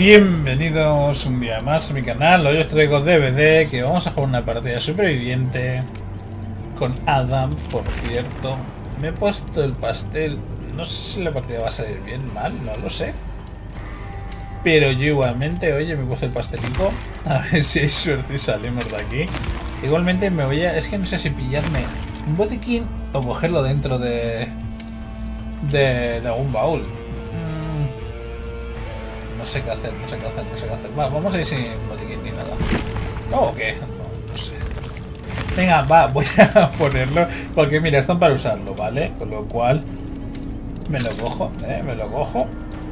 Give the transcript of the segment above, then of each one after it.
Bienvenidos un día más a mi canal, hoy os traigo DVD que vamos a jugar una partida superviviente con Adam, por cierto. Me he puesto el pastel, no sé si la partida va a salir bien, mal, no lo sé. Pero yo igualmente, oye, me puesto el pastelito, a ver si hay suerte y salimos de aquí. Igualmente me voy a, es que no sé si pillarme un botiquín o cogerlo dentro de, de, de algún baúl. No sé qué hacer, no sé qué hacer, no sé qué hacer. Va, vamos a ir sin botiquín ni nada. ¿O qué? No, sé. Venga, va, voy a ponerlo. Porque mira, están para usarlo, ¿vale? Con lo cual me lo cojo, ¿eh? Me lo cojo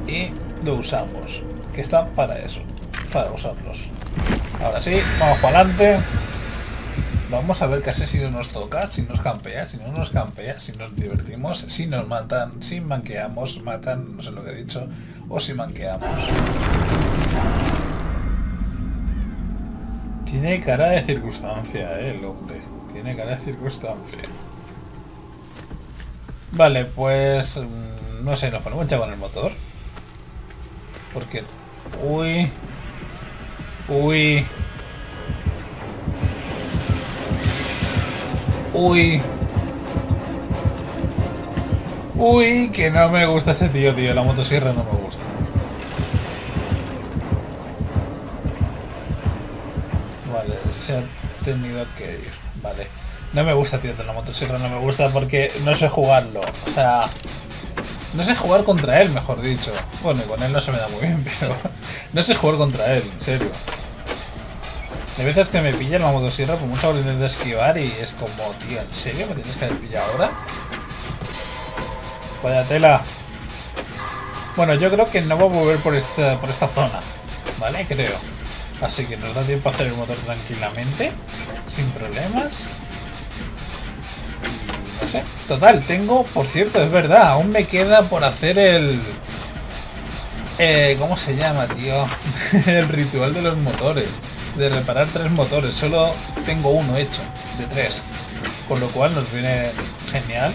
y lo usamos. Que está para eso, para usarlos. Ahora sí, vamos para adelante. Vamos a ver qué asesino nos toca, si nos campea, si no nos campea, si nos divertimos, si nos matan, si manqueamos, matan, no sé lo que he dicho, o si manqueamos. Tiene cara de circunstancia, eh, el hombre. Tiene cara de circunstancia. Vale, pues... mm, No sé, nos ponemos ya con el motor. Porque... Uy... Uy... Uy. Uy, que no me gusta este tío, tío. La motosierra no me gusta. Vale, se ha tenido que ir. Vale. No me gusta, tío, la motosierra no me gusta porque no sé jugarlo. O sea... No sé jugar contra él, mejor dicho. Bueno, y con él no se me da muy bien, pero... No sé jugar contra él, en serio. Hay veces que me pilla la motosierra por mucha voluntad de esquivar y es como, tío, ¿en serio me tienes que haber pillado ahora? Vaya tela. Bueno, yo creo que no va a volver por esta, por esta zona, ¿vale? Creo. Así que nos da tiempo a hacer el motor tranquilamente, sin problemas. No sé. Total, tengo, por cierto, es verdad, aún me queda por hacer el... Eh, ¿Cómo se llama, tío? el ritual de los motores de reparar tres motores. Solo tengo uno hecho, de tres. Con lo cual nos viene genial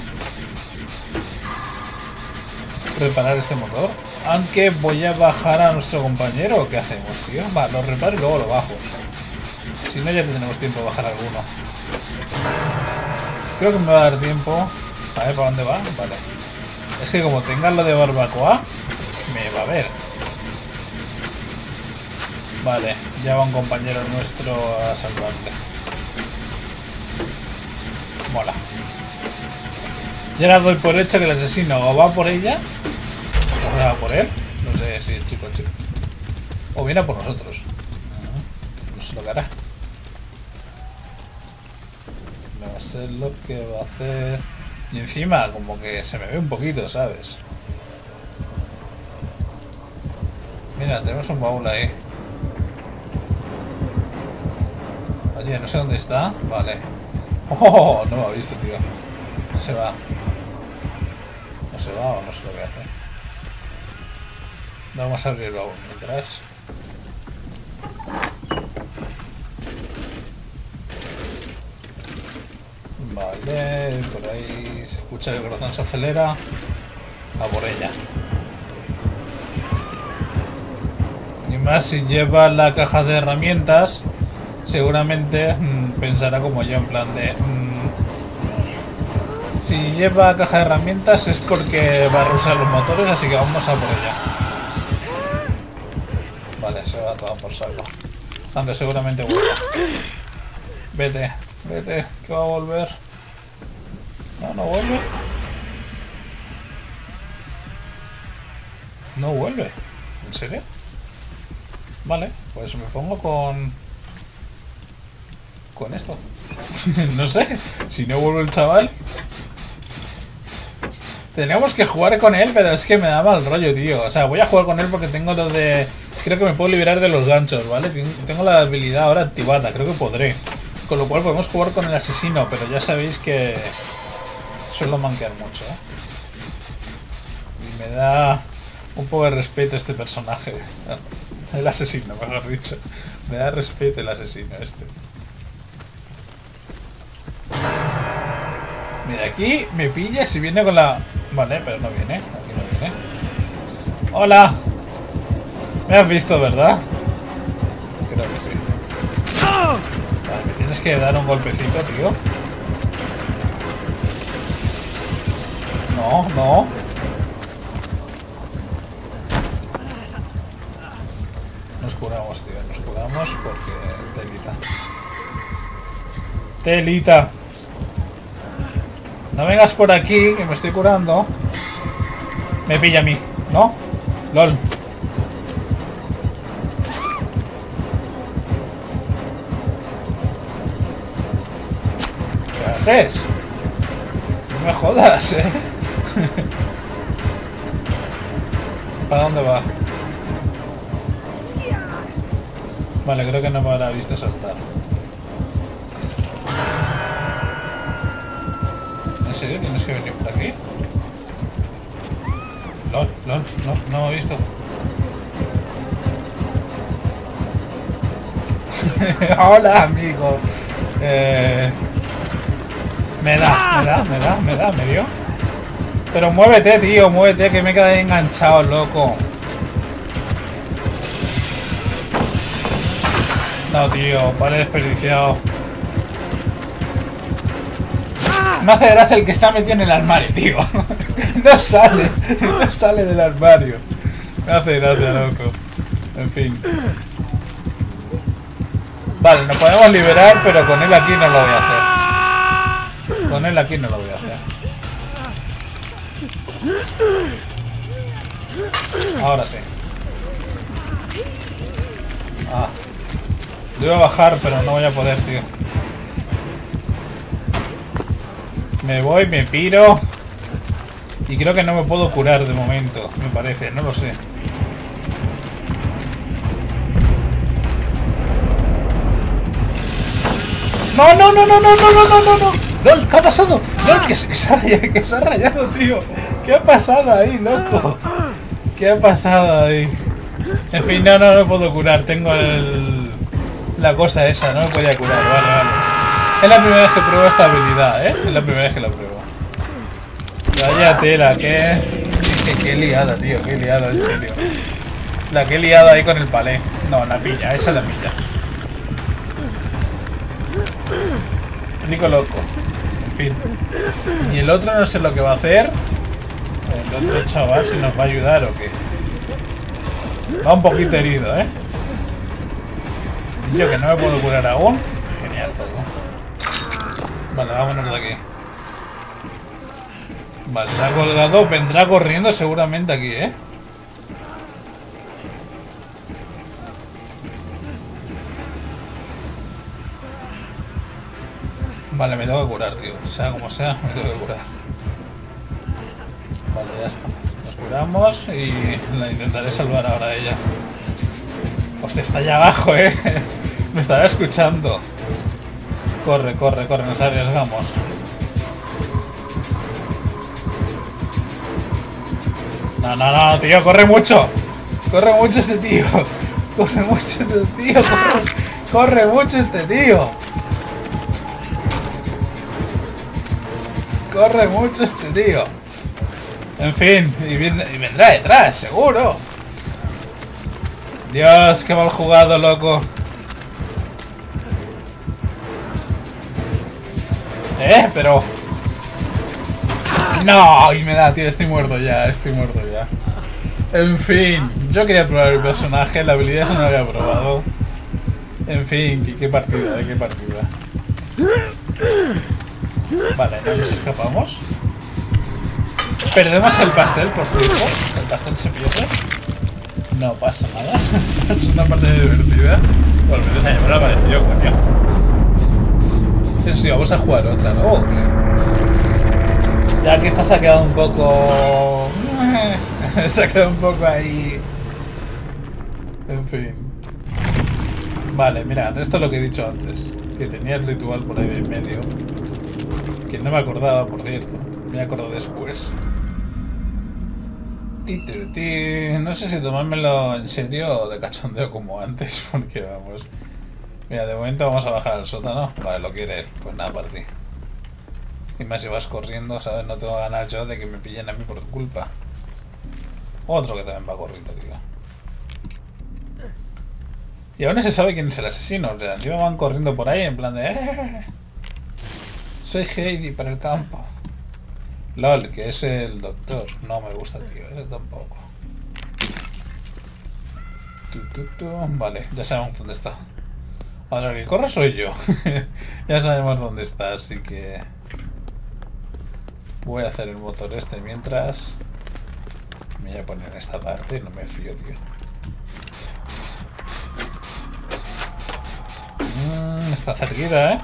reparar este motor. Aunque voy a bajar a nuestro compañero. ¿Qué hacemos, tío? Va, lo reparo y luego lo bajo. Si no, ya tenemos tiempo de bajar alguno. Creo que me va a dar tiempo. A ver, ¿para dónde va? Vale. Es que como tenga lo de barbacoa, me va a ver. Vale, ya va un compañero nuestro a salvarle. Mola. Ya la doy por hecho que el asesino o va por ella, o va por él, no sé si el chico o chico, o viene a por nosotros. No sé lo que hará. No sé lo que va a hacer. Y encima, como que se me ve un poquito, ¿sabes? Mira, tenemos un baúl ahí. Oye, no sé dónde está. Vale. Oh, no me ha visto, tío. Se va. No se va o no sé lo que hace. Vamos a abrirlo aún mientras. Vale, por ahí se escucha que el corazón se acelera. A por ella. Y más si lleva la caja de herramientas seguramente mmm, pensará como yo en plan de mmm, si lleva caja de herramientas es porque va a rusar los motores así que vamos a por ella. Vale se va todo por salvo aunque seguramente vuelva vete vete que va a volver. No no vuelve. No vuelve en serio vale pues me pongo con con esto. no sé, si no vuelve el chaval. Tenemos que jugar con él, pero es que me da mal rollo, tío. O sea, voy a jugar con él porque tengo lo de... Creo que me puedo liberar de los ganchos, ¿vale? Tengo la habilidad ahora activada, creo que podré. Con lo cual podemos jugar con el asesino, pero ya sabéis que... Suelo manquear mucho, ¿eh? Y me da un poco de respeto este personaje. El asesino, mejor dicho. Me da respeto el asesino este. Mira, aquí me pilla si viene con la... Vale, pero no viene. Aquí no viene. ¡Hola! Me has visto, ¿verdad? Creo que sí. Vale, me tienes que dar un golpecito, tío. No, no. Nos curamos, tío. Nos curamos porque... Telita. Telita. No vengas por aquí, que me estoy curando. Me pilla a mí, ¿no? LOL. ¿Qué haces? No me jodas, ¿eh? ¿Para dónde va? Vale, creo que no me habrá visto saltar. ¿En serio tienes que venir por aquí? LOL, no, no me he visto. Hola, amigo. Eh, me da, me da, me da, me da, me dio. Pero muévete, tío, muévete, que me quedé enganchado, loco. No, tío, vale desperdiciado. Me hace gracia el que está metido en el armario, tío. no sale, no sale del armario. Me hace gracia, loco. En fin. Vale, nos podemos liberar, pero con él aquí no lo voy a hacer. Con él aquí no lo voy a hacer. Ahora sí. Ah. Iba a bajar, pero no voy a poder, tío. Me voy, me piro. Y creo que no me puedo curar de momento, me parece, no lo sé. No, no, no, no, no, no, no, no, no, no. LOL, ¿qué ha pasado? LOL, que se, ha rayado, que se ha rayado, tío. ¿Qué ha pasado ahí, loco? ¿Qué ha pasado ahí? En fin, no, no, no puedo curar. Tengo el... La cosa esa, no me podía curar. Vale, vale. Es la primera vez que pruebo esta habilidad, ¿eh? Es la primera vez que la pruebo. Vaya tela, qué... Qué, qué liada, tío. Qué liada, en serio. La que he liado ahí con el palé. No, la pilla. Esa la pilla. Nico loco. En fin. Y el otro no sé lo que va a hacer. El otro chaval si nos va a ayudar o qué. Va un poquito herido, ¿eh? Y yo que no me puedo curar aún. Genial todo. Vale, vámonos de aquí. Vale, la colgado. Vendrá corriendo seguramente aquí, ¿eh? Vale, me tengo que curar, tío. Sea como sea, me tengo que curar. Vale, ya está. Nos curamos y la intentaré salvar ahora a ella. Hostia, está allá abajo, eh. Me estará escuchando. Corre, corre, corre, nos arriesgamos. No, no, no, tío, corre mucho. Corre mucho este tío. Corre mucho este tío. Corre, corre mucho este tío. Corre mucho este tío. En fin, y, viene- y vendrá detrás, seguro. Dios, qué mal jugado, loco. Eh, pero... No, y me da, tío, estoy muerto ya, estoy muerto ya. En fin, yo quería probar el personaje, la habilidad eso no la había probado. En fin, qué, qué partida, qué partida. Vale, no nos escapamos. Perdemos el pastel, por cierto. El pastel se pierde. No pasa nada. es una parte divertida. Por a mí sí, vamos a jugar otra, ¿no? ¿O qué? Ya que esta se ha quedado un poco... se ha quedado un poco ahí... En fin. Vale, mira, esto es lo que he dicho antes. Que tenía el ritual por ahí en medio. Que no me acordaba, por cierto. Me acuerdo después. No sé si tomármelo en serio o de cachondeo como antes, porque vamos. Mira, de momento vamos a bajar al sótano. Vale, lo quiere. Pues nada, para ti. Y más si vas corriendo, ¿sabes? No tengo ganas yo de que me pillen a mí por tu culpa. Otro que también va corriendo, tío. Y no se sabe quién es el asesino. O sea, encima van corriendo por ahí en plan de... "Eh, soy Heidi para el campo. LOL, que es el doctor. No me gusta, tío. Ese tampoco. Vale, ya sabemos dónde está. Ahora que corre soy yo. ya sabemos dónde está, así que... Voy a hacer el motor este mientras... Me voy a poner en esta parte, no me fío, tío. Mm, está cerquita, ¿eh?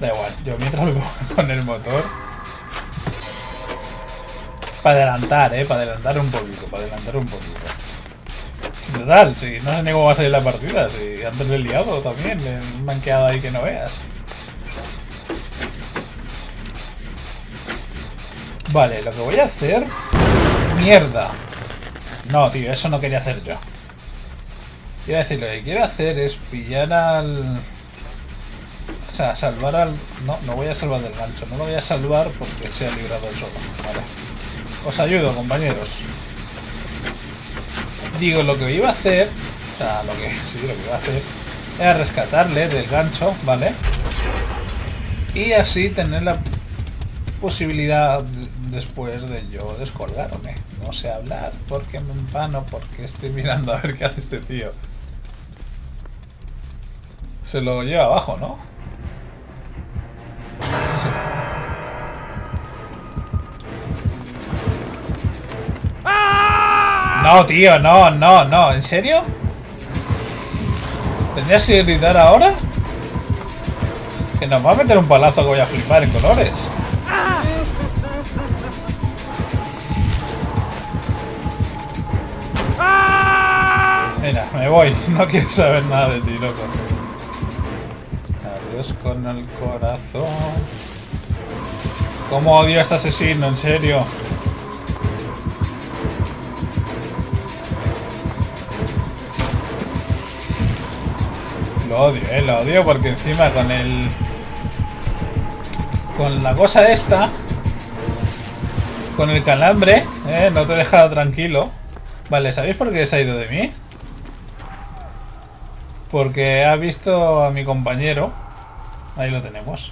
Da igual, yo mientras me pongo con el motor... Para adelantar, ¿eh? Para adelantar un poquito, para adelantar un poquito. Total, si no sé ni cómo va a salir la partida, si antes he liado también, le manqueado ahí que no veas. Vale, lo que voy a hacer... Mierda. No, tío, eso no quería hacer yo. A decir, lo que quiero hacer es pillar al... O sea, salvar al... No, no voy a salvar del gancho. No lo voy a salvar porque se ha librado el solo. Vale. Os ayudo, compañeros. Digo, lo que iba a hacer... O sea, lo que... Sí, lo que iba a hacer... Era rescatarle del gancho, ¿vale? Y así tener la posibilidad después de yo descolgarme. No sé hablar porque me empano, porque estoy mirando a ver qué hace este tío. Se lo lleva abajo, ¿no? No, tío, no, no, no. ¿En serio? ¿Tendrías que gritar ahora? Que nos va a meter un palazo que voy a flipar en colores. Mira, me voy. No quiero saber nada de ti, loco. Adiós con el corazón. ¿Cómo odio a este asesino? En serio. Odio, eh, lo odio porque encima con el... Con la cosa esta... Con el calambre, eh, no te he dejado tranquilo. Vale, ¿sabéis por qué se ha ido de mí? Porque ha visto a mi compañero. Ahí lo tenemos.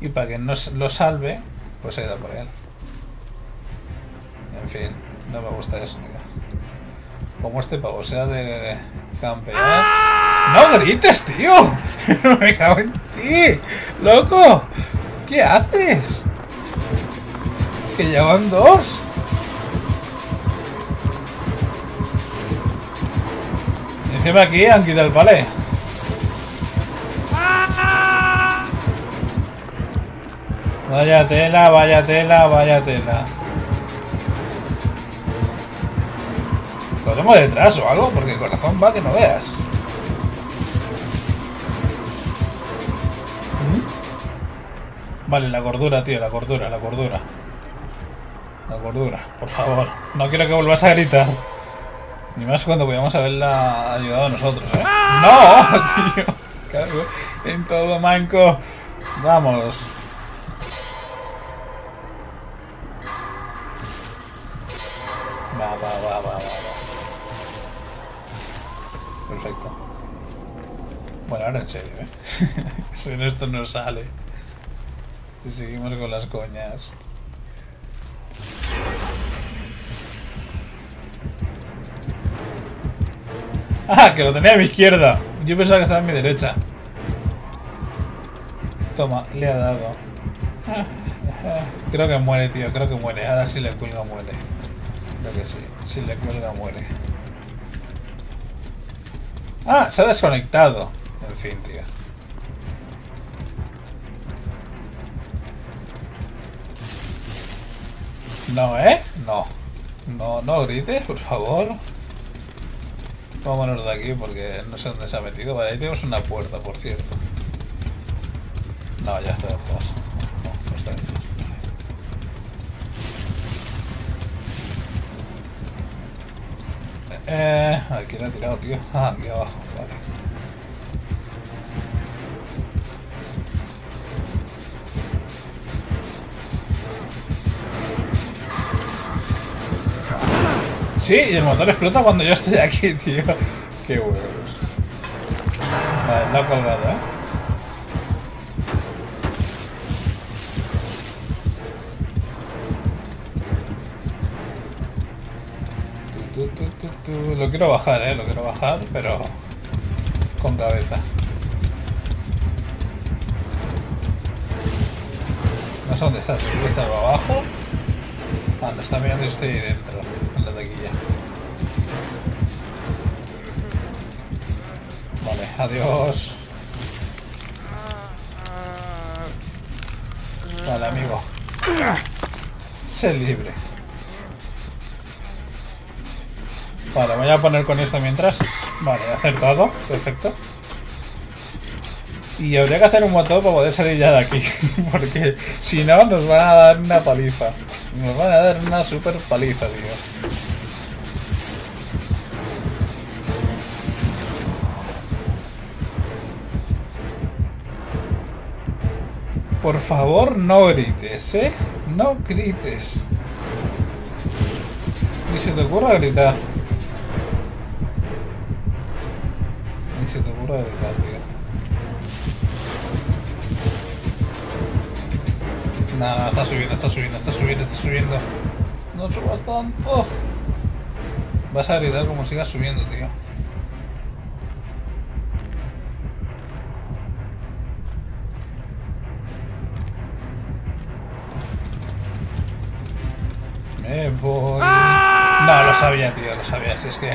Y para que nos lo salve, pues ha ido por él. En fin, no me gusta eso, tío. Como este pavo sea de campeón. ¡No grites, tío! me cago en ti. ¡Loco! ¿Qué haces? Que llevan dos. Y encima aquí han quitado el palé. Vaya tela, vaya tela, vaya tela. ¿Lo tengo detrás o algo? Porque el corazón va que no veas. Vale, la cordura, tío, la cordura, la cordura. La cordura, por favor. No quiero que vuelvas a gritar. Ni más cuando podíamos haberla ayudado a nosotros, ¿eh? ¡No, tío! Cago en todo, manco. Vamos. Va, va, va, va, va. Perfecto. Bueno, ahora en serio, ¿eh? si no esto no sale. Si seguimos con las coñas. ¡Ah! Que lo tenía a mi izquierda. Yo pensaba que estaba a mi derecha. Toma, le ha dado. Creo que muere, tío. Creo que muere. Ahora sí le cuelga, muere. Creo que sí. Si le cuelga, muere. Ah, se ha desconectado. En fin, tío. No, ¿eh? No. No, no grites, por favor. Vámonos de aquí porque no sé dónde se ha metido. Vale, ahí tenemos una puerta, por cierto. No, ya está detrás. No, no está detrás. Eh, aquí lo he tirado, tío. Ah, aquí abajo, vale. Sí, y el motor explota cuando yo estoy aquí, tío. Qué huevos. Vale, la ha colgado, ¿eh? Lo quiero bajar, ¿eh? Lo quiero bajar, pero con cabeza. No sé dónde está, que estar abajo. Ah, no está mirando y estoy ahí dentro, adiós. Vale, amigo. Sé libre. Vale, voy a poner con esto mientras. Vale, acertado. Perfecto. Y habría que hacer un motor para poder salir ya de aquí. Porque si no, nos van a dar una paliza. Nos van a dar una super paliza, tío. Por favor, no grites, ¿eh? No grites. Ni se te ocurra gritar. Ni se te ocurra gritar, tío. No, no, está subiendo, está subiendo, está subiendo, está subiendo. No subas tanto. Vas a gritar como sigas subiendo, tío. Me voy. No, lo sabía, tío, lo sabía. Si es que...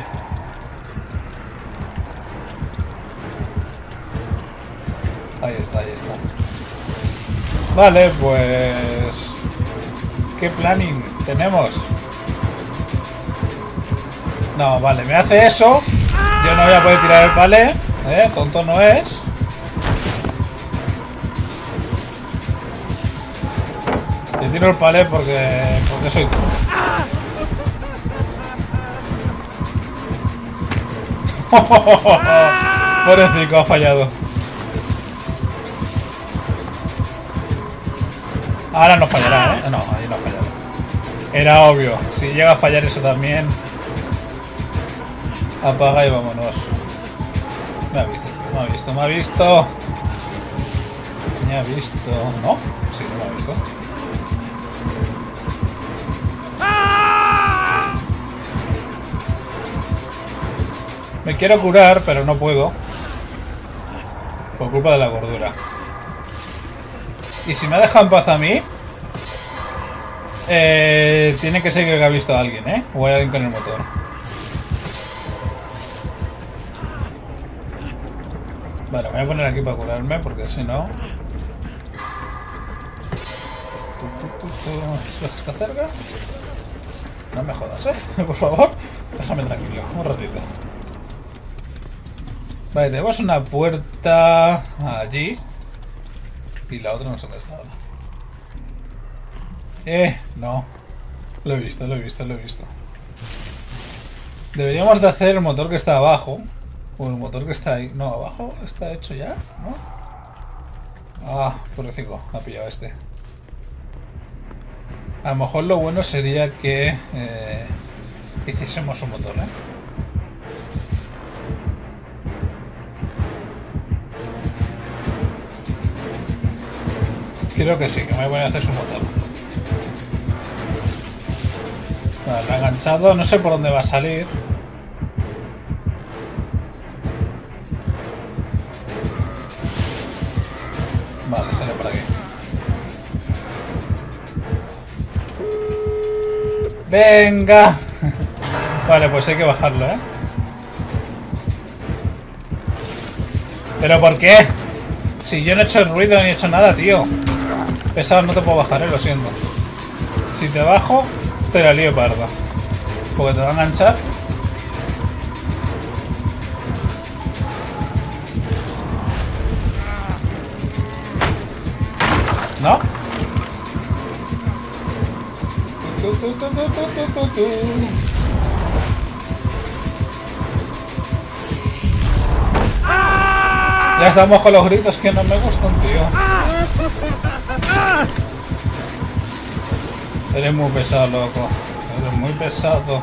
Ahí está, ahí está. Vale, pues... ¿Qué planning tenemos? No, vale, me hace eso. Yo no voy a poder tirar el palé. ¿eh? Tonto no es. Te tiro el palé porque, porque soy tonto. Pobrecito, ha fallado. Ahora no fallará, ¿eh? No, ahí no ha fallado. Era obvio. Si llega a fallar eso también... Apaga y vámonos. Me ha visto. Me ha visto, me ha visto. Me ha visto. ¿No? Sí, no me ha visto. Me quiero curar, pero no puedo. Por culpa de la gordura. Y si me ha dejado en paz a mí... Eh, tiene que ser que ha visto a alguien, ¿eh? O hay alguien con el motor. Vale, me voy a poner aquí para curarme, porque si no... ¿Ves que está cerca? No me jodas, ¿eh? Por favor, déjame tranquilo, un ratito. Vale, tenemos una puerta allí. Y la otra no sé dónde está ahora. Eh, no. Lo he visto, lo he visto, lo he visto. Deberíamos de hacer el motor que está abajo. O el motor que está ahí. No, abajo está hecho ya, ¿no? Ah, pobrecito, ha pillado este. A lo mejor lo bueno sería que eh, hiciésemos un motor, ¿eh? Creo que sí, que me voy a hacer su motor. Vale, ha enganchado. No sé por dónde va a salir. Vale, sale por aquí. ¡Venga! vale, pues hay que bajarlo, ¿eh? ¿Pero por qué? Si yo no he hecho ruido ni he hecho nada, tío. Pesado, no te puedo bajar, eh, lo siento. Si te bajo, te la lío parda. Porque te va a enganchar. ¿No? Ya estamos con los gritos que no me gustan, tío. Eres muy pesado, loco. Eres muy pesado.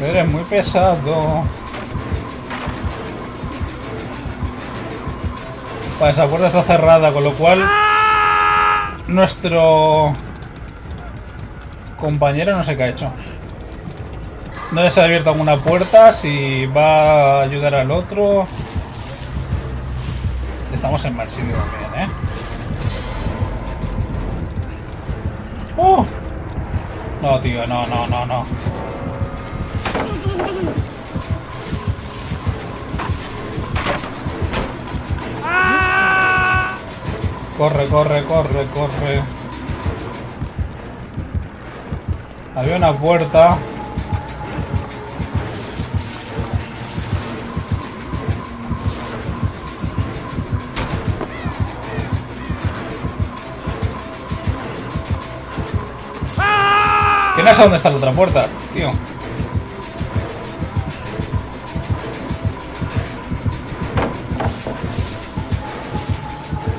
Eres muy pesado. Vale, esa puerta está cerrada, con lo cual... Nuestro... Compañero no sé qué ha hecho. No se ha abierto alguna puerta, si va a ayudar al otro... Estamos en mal sitio también, ¿eh? ¡Oh! No, tío, no, no, no, no. Corre, corre, corre, corre. Había una puerta. Sé dónde está la otra puerta, tío.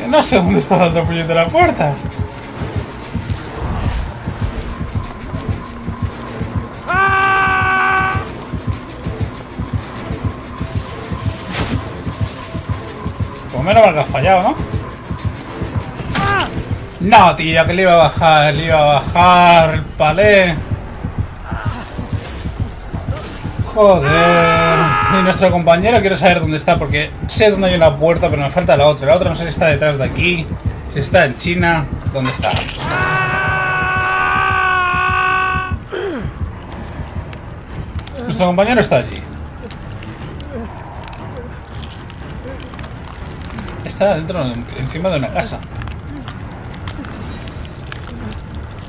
No sé dónde está la otra puñetera puerta. Por menos mal que has fallado, ¿no? No, tío, que le iba a bajar, le iba a bajar el palé. Joder. Y nuestro compañero quiere saber dónde está, porque sé dónde hay una puerta, pero me falta la otra. La otra no sé si está detrás de aquí, si está en China. ¿Dónde está? Nuestro compañero está allí. Está dentro, encima de una casa.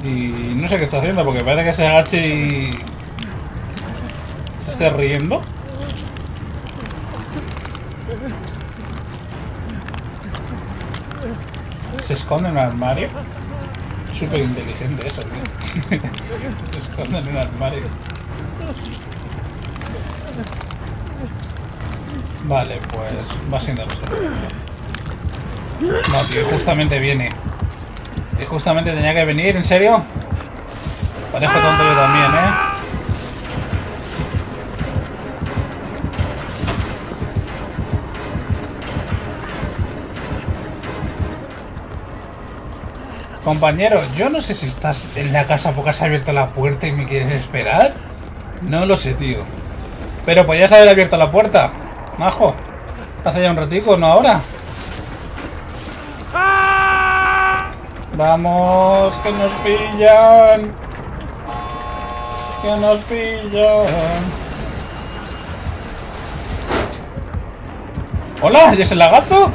Y no sé qué está haciendo, porque parece que se agache y... Se esté riendo. Se esconde en un armario. Súper inteligente eso, tío. se esconde en un armario. Vale, pues va siendo nuestro No, tío, justamente viene. Y justamente tenía que venir, ¿en serio? Parejo tonto yo también, ¿eh? Compañero, yo no sé si estás en la casa porque has abierto la puerta y me quieres esperar. No lo sé, tío. Pero podías haber abierto la puerta, majo. Hace ya un ratico, no ahora. Vamos, que nos pillan. Que nos pillan. Hola, ¿y es el lagazo?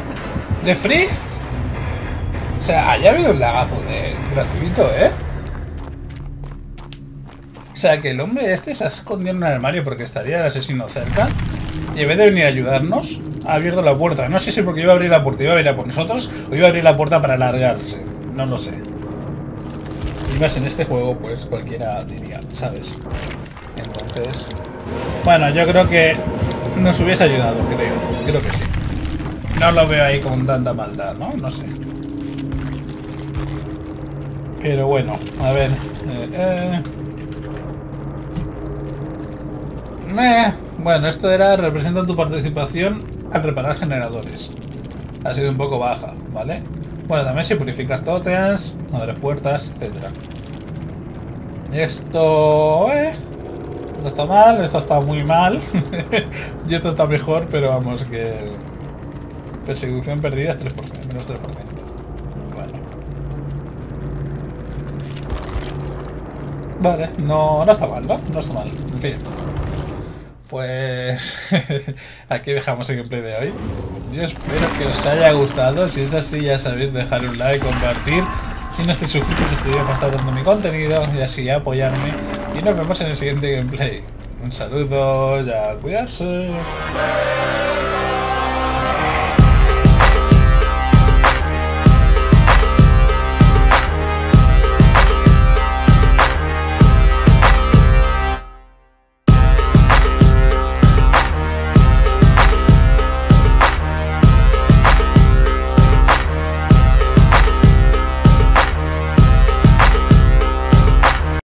¿De free? O sea, haya habido un lagazo de gratuito, ¿eh? O sea, que el hombre este se ha escondido en un armario porque estaría el asesino cerca. Y en vez de venir a ayudarnos, ha abierto la puerta. No sé si porque iba a abrir la puerta, iba a venir a por nosotros o iba a abrir la puerta para alargarse. No lo sé. Y más en este juego, pues cualquiera diría, ¿sabes? Entonces... Bueno, yo creo que nos hubiese ayudado, creo. Creo que sí. No lo veo ahí con tanta maldad, ¿no? No sé. Pero bueno, a ver. Eh, eh. Bueno, esto era representa tu participación al reparar generadores. Ha sido un poco baja, ¿vale? Bueno, también si purificas toteas, abres puertas, etcétera. Esto... Eh, no está mal, esto está muy mal. y esto está mejor, pero vamos que... Persecución perdida es 3%, menos 3%. Bueno. Vale, no, no está mal, ¿no? No está mal. En fin. Pues aquí dejamos el gameplay de hoy. Yo espero que os haya gustado. Si es así ya sabéis dejar un like, compartir. Si no estáis suscritos, suscribiros para estar dando mi contenido y así apoyarme. Y nos vemos en el siguiente gameplay. Un saludo, ya cuidarse.